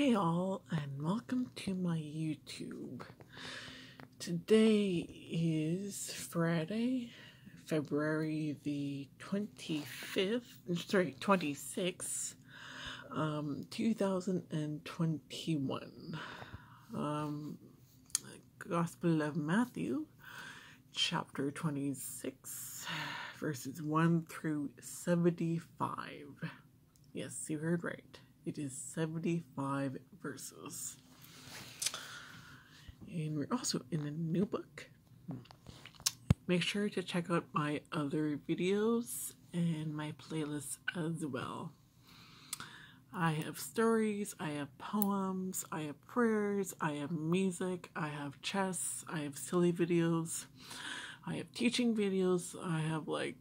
Hey all, and welcome to my YouTube. Today is Friday, February the 25th, sorry, 26th, um, 2021. Um, Gospel of Matthew, chapter 26, verses 1 through 75. Yes, you heard right. It is 75 verses. And we're also in a new book. Make sure to check out my other videos and my playlists as well. I have stories, I have poems, I have prayers, I have music, I have chess, I have silly videos, I have teaching videos, I have like,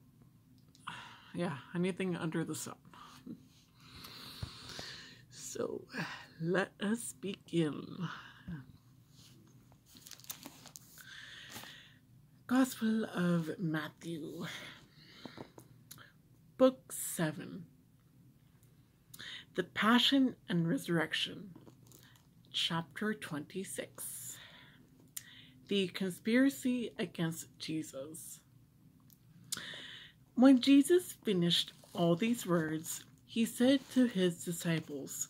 yeah, anything under the sun. So let us begin. Gospel of Matthew, Book 7 The Passion and Resurrection, Chapter 26 The Conspiracy Against Jesus. When Jesus finished all these words, he said to his disciples,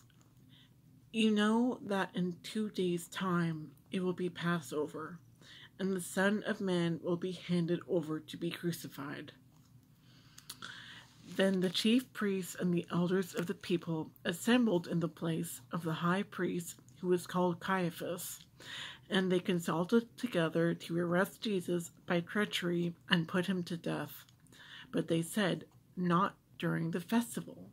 you know that in two days' time it will be Passover, and the Son of Man will be handed over to be crucified. Then the chief priests and the elders of the people assembled in the place of the high priest, who was called Caiaphas, and they consulted together to arrest Jesus by treachery and put him to death. But they said, Not during the festival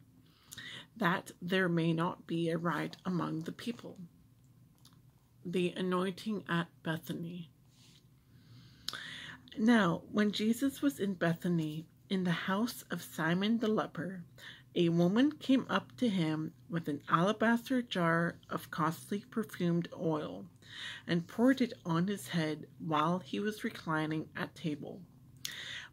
that there may not be a riot among the people. The anointing at Bethany. Now, when Jesus was in Bethany, in the house of Simon the leper, a woman came up to him with an alabaster jar of costly perfumed oil and poured it on his head while he was reclining at table.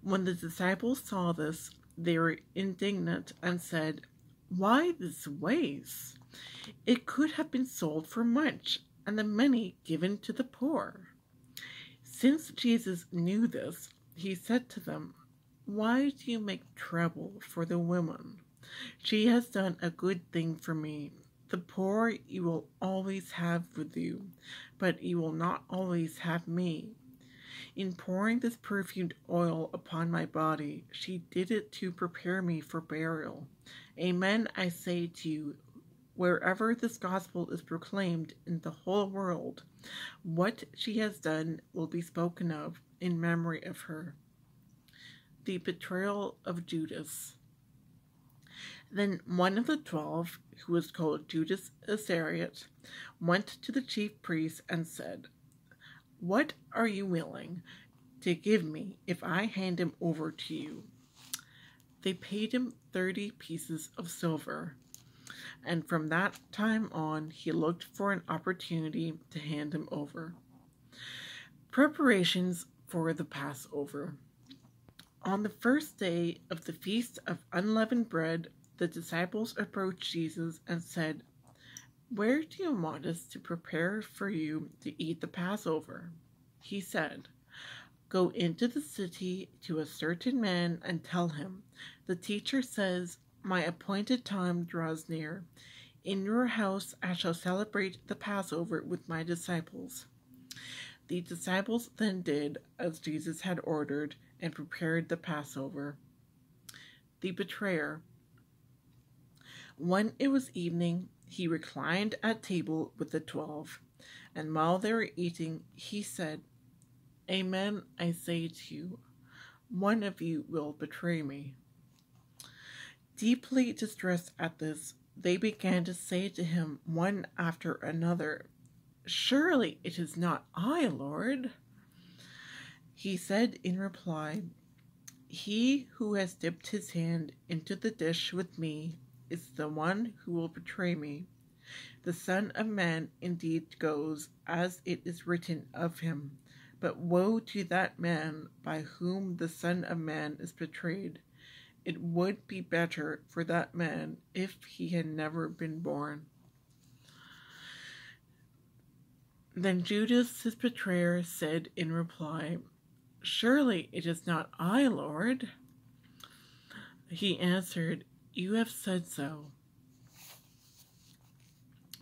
When the disciples saw this, they were indignant and said, why this waste? It could have been sold for much, and the money given to the poor. Since Jesus knew this, he said to them, Why do you make trouble for the woman? She has done a good thing for me. The poor you will always have with you, but you will not always have me. In pouring this perfumed oil upon my body, she did it to prepare me for burial. Amen, I say to you, wherever this gospel is proclaimed in the whole world, what she has done will be spoken of in memory of her. The betrayal of Judas. Then one of the twelve, who was called Judas Iscariot, went to the chief priests and said, What are you willing to give me if I hand him over to you? They paid him 30 pieces of silver, and from that time on he looked for an opportunity to hand him over. Preparations for the Passover. On the first day of the Feast of Unleavened Bread, the disciples approached Jesus and said, Where do you want us to prepare for you to eat the Passover? He said, Go into the city to a certain man and tell him, The teacher says, My appointed time draws near. In your house I shall celebrate the Passover with my disciples. The disciples then did as Jesus had ordered and prepared the Passover. The betrayer. When it was evening, he reclined at table with the twelve, and while they were eating, he said, Amen, I say to you, one of you will betray me. Deeply distressed at this, they began to say to him one after another, Surely it is not I, Lord. He said in reply, He who has dipped his hand into the dish with me is the one who will betray me. The Son of Man indeed goes as it is written of him. But woe to that man by whom the Son of Man is betrayed. It would be better for that man if he had never been born. Then Judas, his betrayer, said in reply, Surely it is not I, Lord. He answered, You have said so.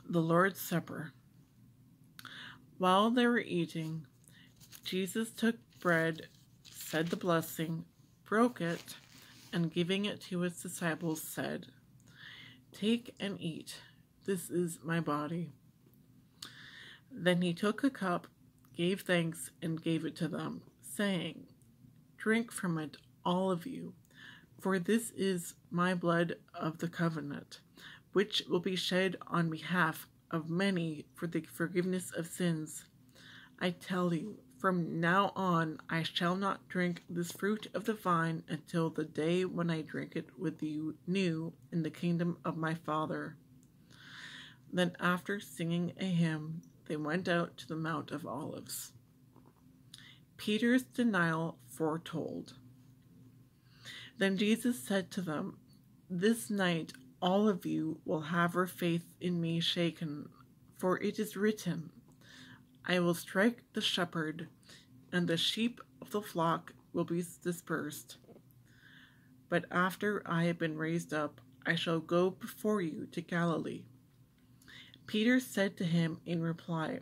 The Lord's Supper. While they were eating, Jesus took bread, said the blessing, broke it, and giving it to his disciples, said, Take and eat. This is my body. Then he took a cup, gave thanks, and gave it to them, saying, Drink from it, all of you, for this is my blood of the covenant, which will be shed on behalf of many for the forgiveness of sins. I tell you, from now on I shall not drink this fruit of the vine until the day when I drink it with you new in the kingdom of my Father. Then, after singing a hymn, they went out to the Mount of Olives. Peter's denial foretold. Then Jesus said to them, This night all of you will have your faith in me shaken, for it is written, I will strike the shepherd, and the sheep of the flock will be dispersed. But after I have been raised up, I shall go before you to Galilee. Peter said to him in reply,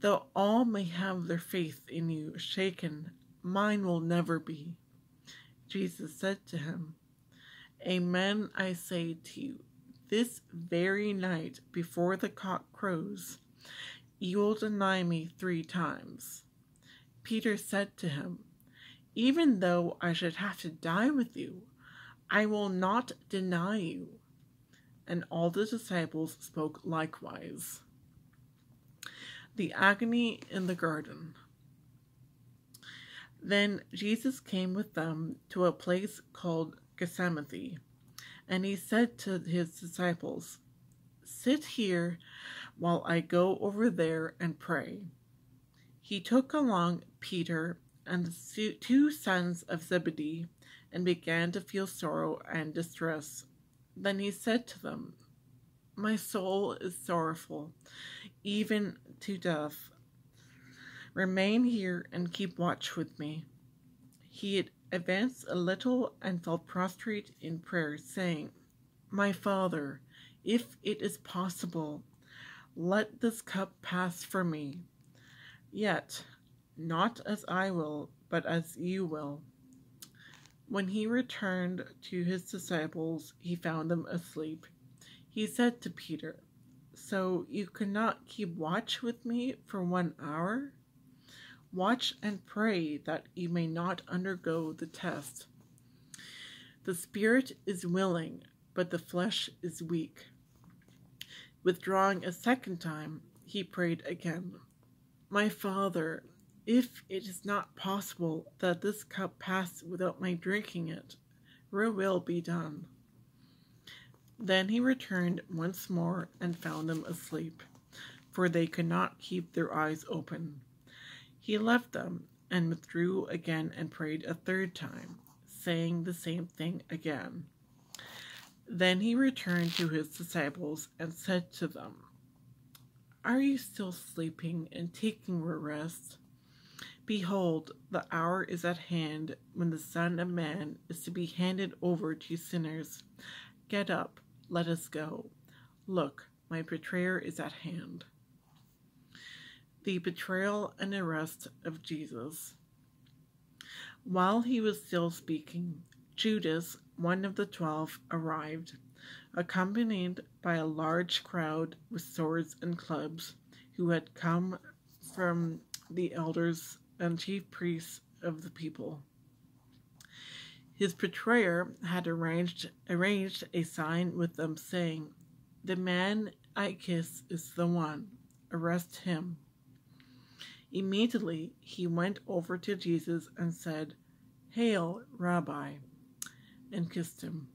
Though all may have their faith in you shaken, mine will never be. Jesus said to him, Amen, I say to you, this very night before the cock crows, you will deny me three times. Peter said to him, Even though I should have to die with you, I will not deny you. And all the disciples spoke likewise. The agony in the garden. Then Jesus came with them to a place called Gethsemane, and he said to his disciples, Sit here while I go over there and pray. He took along Peter and the two sons of Zebedee and began to feel sorrow and distress. Then he said to them, My soul is sorrowful, even to death. Remain here and keep watch with me. He advanced a little and fell prostrate in prayer, saying, My Father, if it is possible, let this cup pass from me. Yet, not as I will, but as you will. When he returned to his disciples, he found them asleep. He said to Peter, So you cannot keep watch with me for one hour? Watch and pray that you may not undergo the test. The spirit is willing, but the flesh is weak. Withdrawing a second time, he prayed again, My Father, if it is not possible that this cup pass without my drinking it, your will be done. Then he returned once more and found them asleep, for they could not keep their eyes open. He left them and withdrew again and prayed a third time, saying the same thing again. Then he returned to his disciples and said to them, Are you still sleeping and taking your rest? Behold, the hour is at hand when the Son of Man is to be handed over to sinners. Get up, let us go. Look, my betrayer is at hand the betrayal and arrest of Jesus. While he was still speaking, Judas, one of the twelve, arrived, accompanied by a large crowd with swords and clubs, who had come from the elders and chief priests of the people. His betrayer had arranged arranged a sign with them saying, The man I kiss is the one. Arrest him. Immediately he went over to Jesus and said, Hail, Rabbi, and kissed him.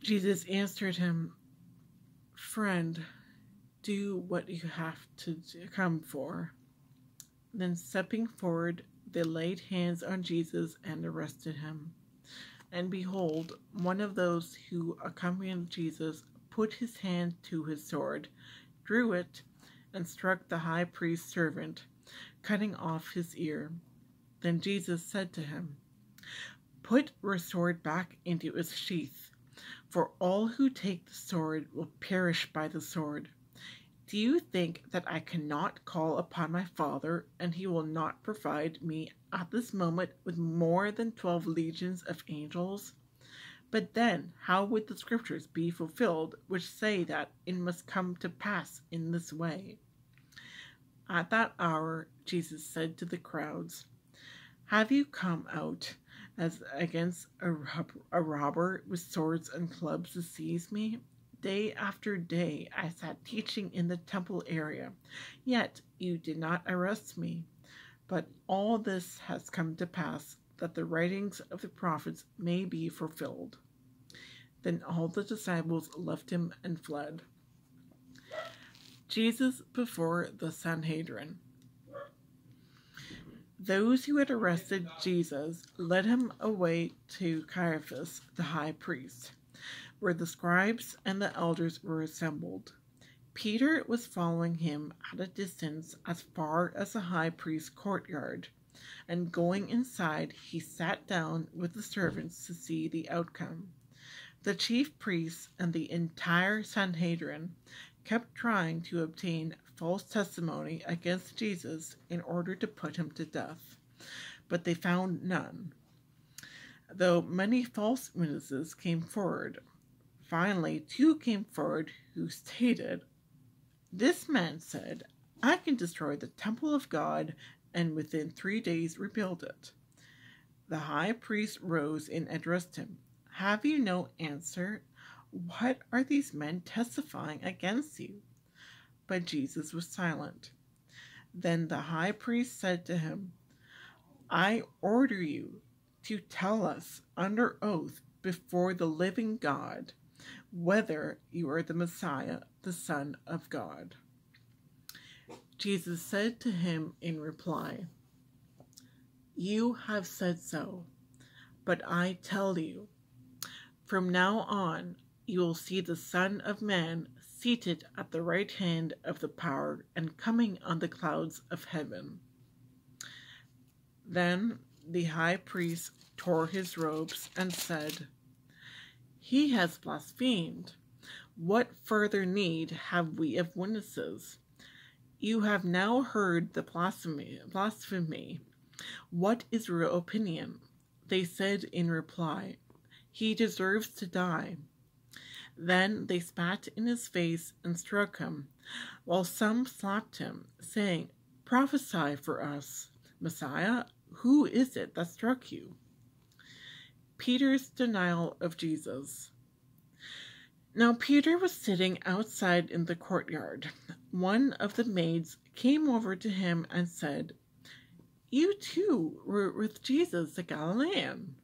Jesus answered him, Friend, do what you have to come for. Then, stepping forward, they laid hands on Jesus and arrested him. And behold, one of those who accompanied Jesus put his hand to his sword, drew it, and struck the high priest's servant, cutting off his ear. Then Jesus said to him, Put your sword back into its sheath, for all who take the sword will perish by the sword. Do you think that I cannot call upon my Father, and he will not provide me at this moment with more than twelve legions of angels? But then, how would the scriptures be fulfilled which say that it must come to pass in this way? At that hour, Jesus said to the crowds, Have you come out as against a, a robber with swords and clubs to seize me? Day after day I sat teaching in the temple area, yet you did not arrest me. But all this has come to pass that the writings of the prophets may be fulfilled. Then all the disciples left him and fled. Jesus before the Sanhedrin. Those who had arrested Jesus led him away to Caiaphas, the high priest where the scribes and the elders were assembled. Peter was following him at a distance as far as the high priest's courtyard, and going inside, he sat down with the servants to see the outcome. The chief priests and the entire Sanhedrin kept trying to obtain false testimony against Jesus in order to put him to death, but they found none, though many false witnesses came forward. Finally, two came forward who stated, This man said, I can destroy the temple of God and within three days rebuild it. The high priest rose and addressed him. Have you no answer? What are these men testifying against you? But Jesus was silent. Then the high priest said to him, I order you to tell us under oath before the living God whether you are the Messiah, the Son of God. Jesus said to him in reply, You have said so, but I tell you, from now on you will see the Son of Man seated at the right hand of the power and coming on the clouds of heaven. Then the high priest tore his robes and said, he has blasphemed. What further need have we of witnesses? You have now heard the blasphemy. What is your opinion? They said in reply, He deserves to die. Then they spat in his face and struck him, while some slapped him, saying, Prophesy for us, Messiah. Who is it that struck you? Peter's denial of Jesus. Now Peter was sitting outside in the courtyard. One of the maids came over to him and said, You too were with Jesus the Galilean.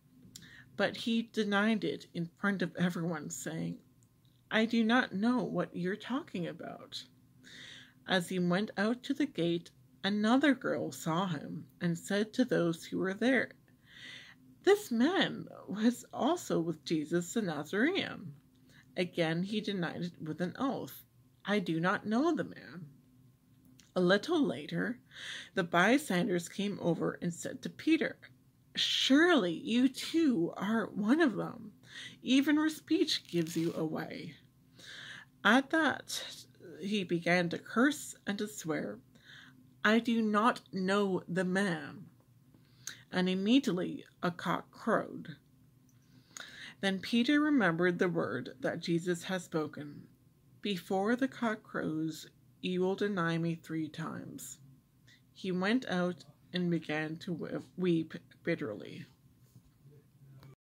But he denied it in front of everyone, saying, I do not know what you're talking about. As he went out to the gate, another girl saw him and said to those who were there, this man was also with Jesus the Nazarene. Again he denied it with an oath. I do not know the man. A little later, the bystanders came over and said to Peter, Surely you too are one of them. Even your speech gives you away. At that, he began to curse and to swear, I do not know the man and immediately a cock crowed. Then Peter remembered the word that Jesus had spoken Before the cock crows, you will deny me three times. He went out and began to weep bitterly.